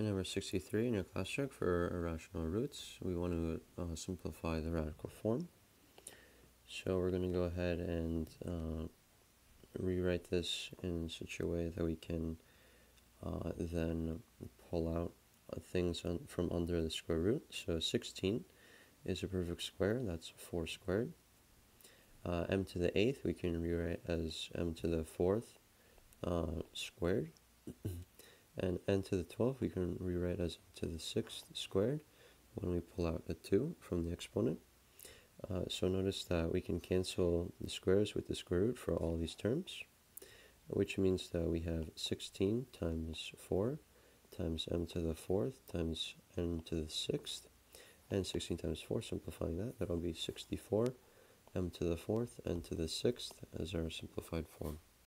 Number 63 in your class check for irrational roots, we want to uh, simplify the radical form. So we're going to go ahead and uh, rewrite this in such a way that we can uh, then pull out things un from under the square root. So 16 is a perfect square, that's 4 squared. Uh, m to the 8th we can rewrite as m to the 4th uh, squared. And n to the 12th we can rewrite as to the 6th squared when we pull out a 2 from the exponent. Uh, so notice that we can cancel the squares with the square root for all these terms, which means that we have 16 times 4 times m to the 4th times n to the 6th, and 16 times 4, simplifying that, that'll be 64 m to the 4th n to the 6th as our simplified form.